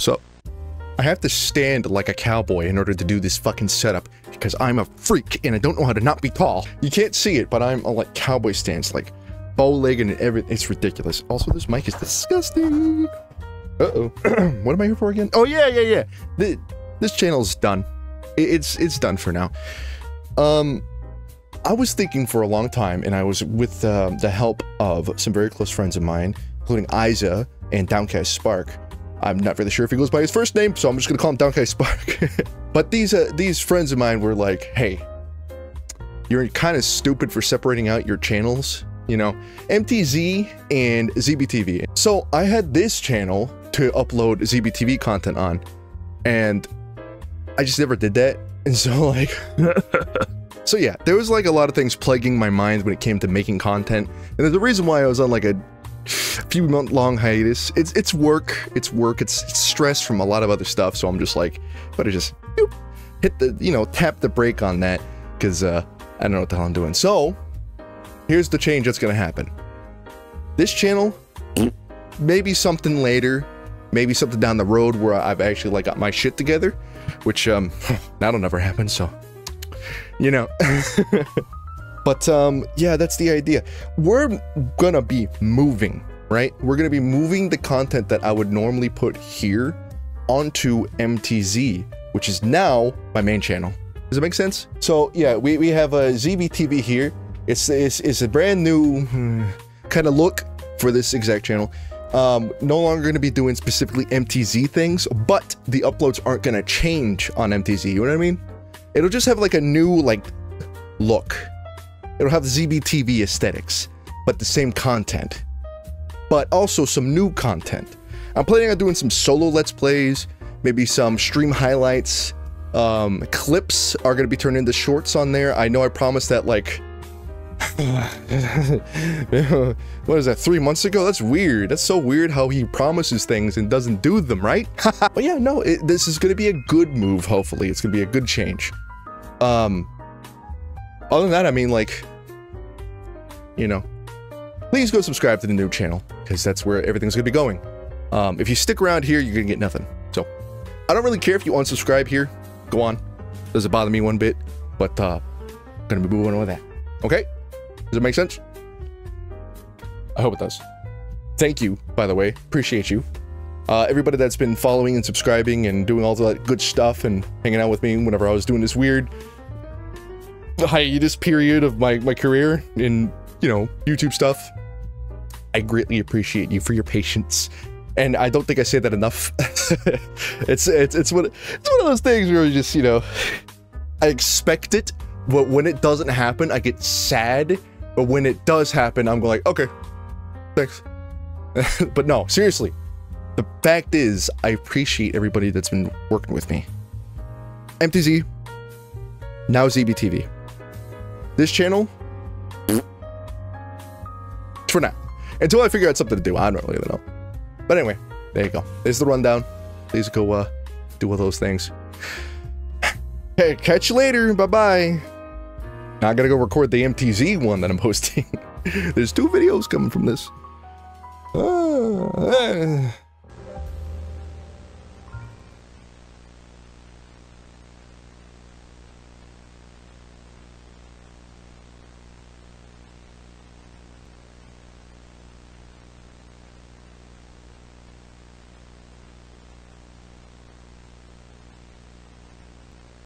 What's up? I have to stand like a cowboy in order to do this fucking setup because I'm a freak and I don't know how to not be tall. You can't see it, but I'm a like cowboy stance, like bow legged and everything. It's ridiculous. Also, this mic is disgusting. Uh-oh. what am I here for again? Oh, yeah, yeah, yeah. The, this channel's done. It, it's it's done for now. Um, I was thinking for a long time, and I was with uh, the help of some very close friends of mine, including Isa and Downcast Spark. I'm not really sure if he goes by his first name, so I'm just gonna call him Downcast Spark. but these uh, these friends of mine were like, "Hey, you're kind of stupid for separating out your channels." You know, MTZ and ZBTV. So I had this channel to upload ZBTV content on, and I just never did that. And so like So yeah, there was like a lot of things plaguing my mind when it came to making content. And there's a reason why I was on like a few month long hiatus. It's it's work, it's work, it's, it's stress from a lot of other stuff. So I'm just like, better just boop, hit the, you know, tap the brake on that because uh, I don't know what the hell I'm doing. So here's the change that's gonna happen. This channel, maybe something later, maybe something down the road where I've actually like got my shit together, which um that'll never happen. So you know. but um, yeah, that's the idea. We're gonna be moving, right? We're gonna be moving the content that I would normally put here onto MTZ, which is now my main channel. Does it make sense? So yeah, we, we have a ZBTV here. It's, it's, it's a brand new hmm, kind of look for this exact channel. Um, no longer going to be doing specifically MTZ things, but the uploads aren't going to change on MTZ. You know what I mean? It'll just have like a new like look. It'll have ZBTV aesthetics, but the same content. But also some new content. I'm planning on doing some solo let's plays, maybe some stream highlights. Um, clips are going to be turned into shorts on there. I know I promised that like what is that three months ago that's weird that's so weird how he promises things and doesn't do them right but yeah no it, this is gonna be a good move hopefully it's gonna be a good change um other than that i mean like you know please go subscribe to the new channel because that's where everything's gonna be going um if you stick around here you're gonna get nothing so i don't really care if you unsubscribe here go on doesn't bother me one bit but uh gonna be moving on with that okay does it make sense? I hope it does. Thank you, by the way. Appreciate you. Uh, everybody that's been following and subscribing and doing all that good stuff and hanging out with me whenever I was doing this weird hiatus period of my, my career in, you know, YouTube stuff. I greatly appreciate you for your patience. And I don't think I say that enough. it's, it's, it's, one, it's one of those things where you just, you know, I expect it, but when it doesn't happen, I get sad but when it does happen, I'm going like, okay, thanks. but no, seriously. The fact is, I appreciate everybody that's been working with me. MTZ, now ZBTV. This channel, for now. Until I figure out something to do, I don't really know. But anyway, there you go. There's the rundown. Please go uh, do all those things. Hey, catch you later. Bye-bye. Now I gotta go record the MTZ one that I'm posting. There's two videos coming from this. Uh, uh.